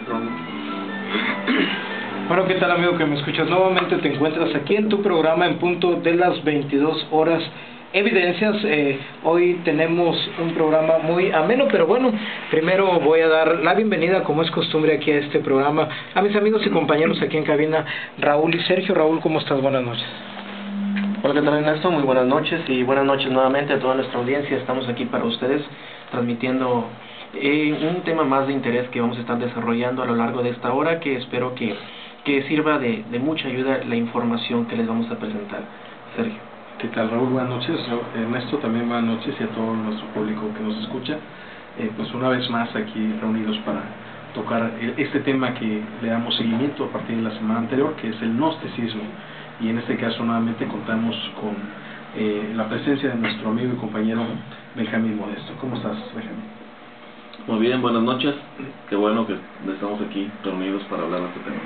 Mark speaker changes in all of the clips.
Speaker 1: Tom.
Speaker 2: Bueno, ¿qué tal amigo que me escuchas? Nuevamente te encuentras aquí en tu programa en punto de las 22 horas. Evidencias, eh, hoy tenemos un programa muy ameno, pero bueno, primero voy a dar la bienvenida, como es costumbre aquí a este programa, a mis amigos y compañeros aquí en cabina, Raúl y Sergio. Raúl, ¿cómo estás? Buenas noches.
Speaker 3: Hola, ¿qué tal Ernesto? Muy buenas noches y buenas noches nuevamente a toda nuestra audiencia. Estamos aquí para ustedes transmitiendo eh, un tema más de interés que vamos a estar desarrollando a lo largo de esta hora que espero que, que sirva de, de mucha ayuda la información que les vamos a presentar. Sergio.
Speaker 1: ¿Qué tal Raúl? Buenas noches. Ernesto, también buenas noches y a todo nuestro público que nos escucha. Eh, pues una vez más aquí reunidos para tocar este tema que le damos seguimiento a partir de la semana anterior, que es el gnosticismo. Y en este caso nuevamente contamos con eh, la presencia de nuestro amigo y compañero Benjamín Modesto. ¿Cómo estás, Benjamín?
Speaker 4: Muy bien, buenas noches. Qué bueno que estamos aquí reunidos para hablar de este tema.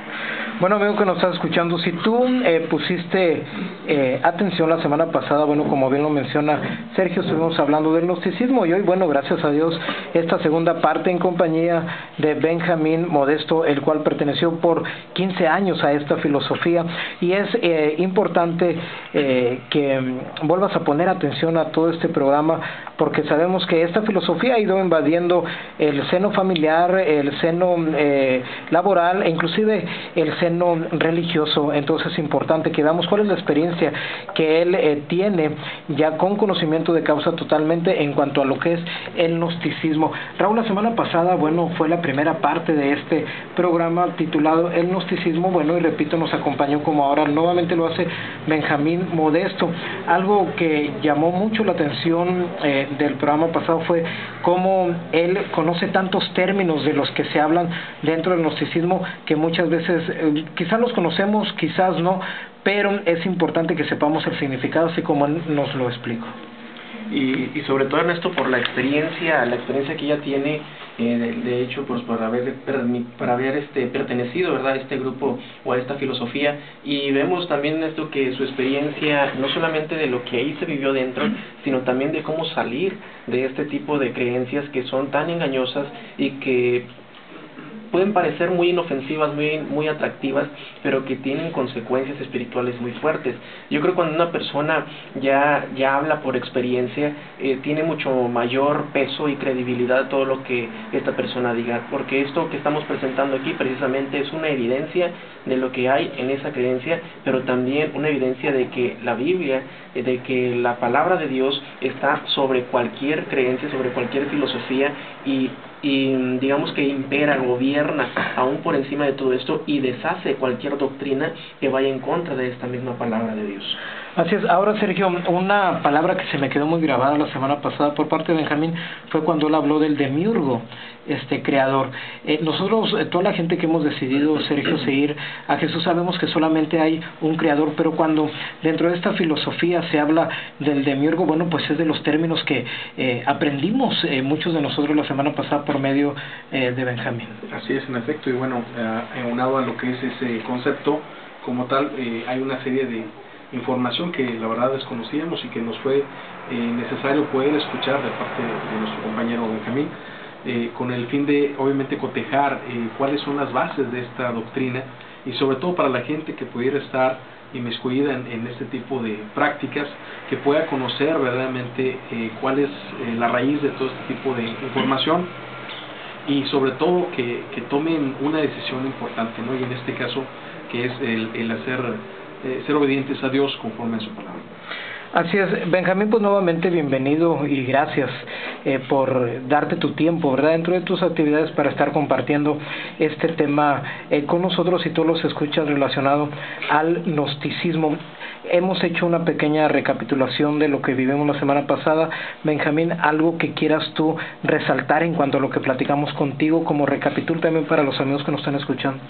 Speaker 2: Bueno, amigo que nos estás escuchando, si tú eh, pusiste eh, atención la semana pasada, bueno, como bien lo menciona Sergio, estuvimos hablando del gnosticismo y hoy, bueno, gracias a Dios, esta segunda parte en compañía de Benjamín Modesto, el cual perteneció por 15 años a esta filosofía y es eh, importante eh, que mm, vuelvas a poner atención a todo este programa porque sabemos que esta filosofía ha ido invadiendo el seno familiar, el seno eh, laboral e inclusive el seno religioso. Entonces es importante que veamos cuál es la experiencia que él eh, tiene ya con conocimiento de causa totalmente en cuanto a lo que es el gnosticismo. Raúl, la semana pasada, bueno, fue la primera parte de este programa titulado El gnosticismo. Bueno, y repito, nos acompañó como ahora nuevamente lo hace Benjamín Modesto. Algo que llamó mucho la atención eh, del programa pasado fue cómo él conoce tantos términos de los que se hablan dentro del gnosticismo que muchas veces eh, quizás los conocemos, quizás no, pero es importante que sepamos el significado así como nos lo explico.
Speaker 3: Y, y sobre todo Ernesto por la experiencia, la experiencia que ella tiene eh, de, de, hecho pues por haber haber este pertenecido verdad a este grupo o a esta filosofía. Y vemos también esto que su experiencia no solamente de lo que ahí se vivió dentro sino también de cómo salir de este tipo de creencias que son tan engañosas y que pueden parecer muy inofensivas, muy, muy atractivas, pero que tienen consecuencias espirituales muy fuertes. Yo creo que cuando una persona ya, ya habla por experiencia, eh, tiene mucho mayor peso y credibilidad todo lo que esta persona diga, porque esto que estamos presentando aquí precisamente es una evidencia de lo que hay en esa creencia, pero también una evidencia de que la Biblia, de que la palabra de Dios está sobre cualquier creencia, sobre cualquier filosofía y y digamos que impera, gobierna aún por encima de todo esto y deshace cualquier doctrina que vaya en contra de esta misma palabra de Dios.
Speaker 2: Así es. Ahora, Sergio, una palabra que se me quedó muy grabada la semana pasada por parte de Benjamín fue cuando él habló del demiurgo, este creador. Eh, nosotros, eh, toda la gente que hemos decidido, Sergio, seguir a Jesús, sabemos que solamente hay un creador, pero cuando dentro de esta filosofía se habla del demiurgo, bueno, pues es de los términos que eh, aprendimos eh, muchos de nosotros la semana pasada por medio eh, de Benjamín.
Speaker 1: Así es, en efecto, y bueno, unado a lo que es ese concepto, como tal, hay una serie de información que la verdad desconocíamos y que nos fue eh, necesario poder escuchar de parte de nuestro compañero Benjamín, eh, con el fin de obviamente cotejar eh, cuáles son las bases de esta doctrina y sobre todo para la gente que pudiera estar inmiscuida en, en este tipo de prácticas, que pueda conocer verdaderamente eh, cuál es eh, la raíz de todo este tipo de información y sobre todo que, que tomen una decisión importante, ¿no? y en este caso que es el, el hacer eh, ser obedientes a Dios conforme a su palabra.
Speaker 2: Así es, Benjamín, pues nuevamente bienvenido y gracias eh, por darte tu tiempo, ¿verdad? Dentro de tus actividades para estar compartiendo este tema eh, con nosotros y todos los escuchas relacionado al gnosticismo. Hemos hecho una pequeña recapitulación de lo que vivimos la semana pasada. Benjamín, algo que quieras tú resaltar en cuanto a lo que platicamos contigo como recapitul también para los amigos que nos están escuchando.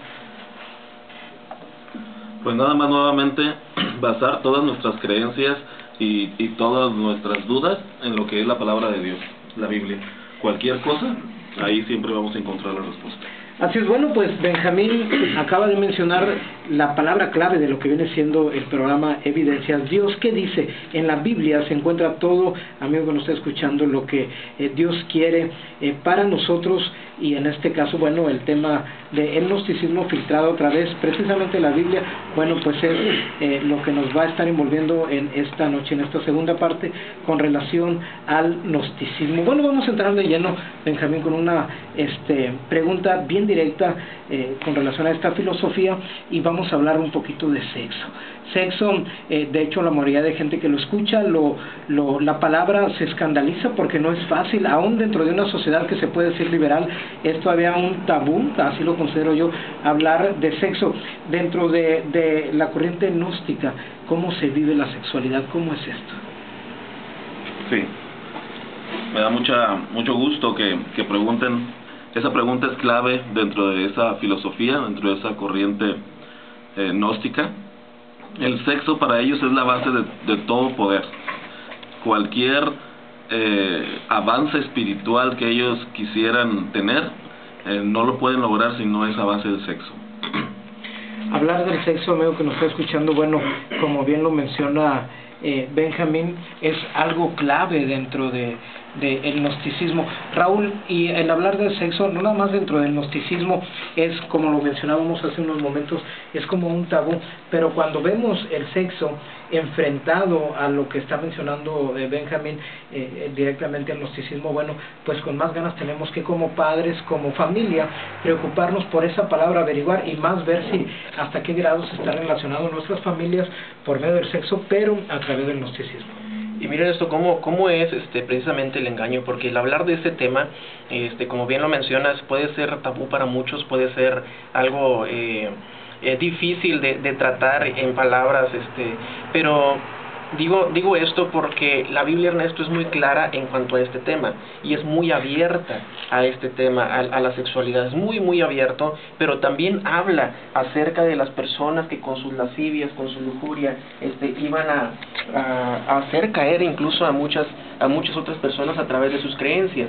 Speaker 4: Pues nada más nuevamente basar todas nuestras creencias y, y todas nuestras dudas en lo que es la palabra de Dios, la Biblia. Cualquier cosa, ahí siempre vamos a encontrar la respuesta.
Speaker 2: Así es, bueno, pues Benjamín acaba de mencionar la palabra clave de lo que viene siendo el programa Evidencias. Dios, ¿qué dice? En la Biblia se encuentra todo, amigo que nos está escuchando, lo que eh, Dios quiere eh, para nosotros y en este caso, bueno, el tema del gnosticismo filtrado otra vez, precisamente la Biblia, bueno, pues es eh, lo que nos va a estar envolviendo en esta noche, en esta segunda parte, con relación al gnosticismo. Bueno, vamos a entrar de lleno, Benjamín, con una este, pregunta bien directa eh, con relación a esta filosofía y vamos a hablar un poquito de sexo. Sexo, eh, de hecho, la mayoría de gente que lo escucha, lo, lo, la palabra se escandaliza porque no es fácil, aún dentro de una sociedad que se puede decir liberal, es todavía un tabú, así lo considero yo, hablar de sexo. Dentro de, de la corriente gnóstica, ¿cómo se vive la sexualidad? ¿Cómo es esto?
Speaker 4: Sí, me da mucha, mucho gusto que, que pregunten. Esa pregunta es clave dentro de esa filosofía, dentro de esa corriente eh, gnóstica. El sexo para ellos es la base de, de todo poder. Cualquier eh, avance espiritual que ellos quisieran tener, eh, no lo pueden lograr si no es a base del sexo.
Speaker 2: Hablar del sexo, amigo que nos está escuchando, bueno, como bien lo menciona eh, Benjamín, es algo clave dentro de, del gnosticismo. Raúl, y el hablar del sexo, no nada más dentro del gnosticismo, es como lo mencionábamos hace unos momentos, es como un tabú, pero cuando vemos el sexo enfrentado a lo que está mencionando eh, Benjamín eh, directamente al gnosticismo, bueno, pues con más ganas tenemos que como padres, como familia, preocuparnos por esa palabra, averiguar y más ver si hasta qué grado se está relacionado nuestras familias por medio del sexo, pero a través del gnosticismo.
Speaker 3: Y miren esto, cómo, cómo es este, precisamente el engaño, porque el hablar de este tema, este, como bien lo mencionas, puede ser tabú para muchos, puede ser algo eh, eh, difícil de, de tratar en palabras, este, pero Digo, digo esto porque la Biblia, Ernesto, es muy clara en cuanto a este tema y es muy abierta a este tema, a, a, la sexualidad. Es muy, muy abierto, pero también habla acerca de las personas que con sus lascivias, con su lujuria, este, iban a, a, hacer caer incluso a muchas, a muchas otras personas a través de sus creencias.